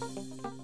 Música